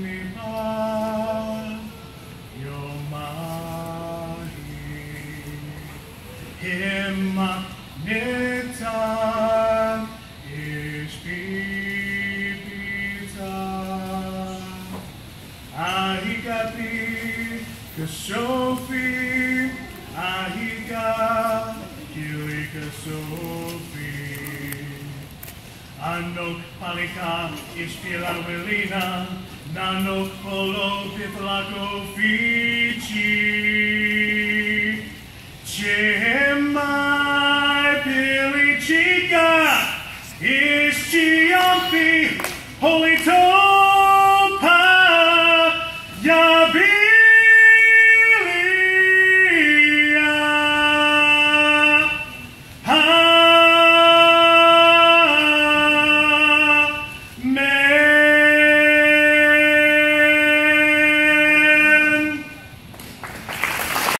Yaknipa Yomahi Hima Nitan Ishpipita Anok palika is pila velina, nanok polo pitlako fichi. Chemai pili chica is holy topa yabi. Yeah,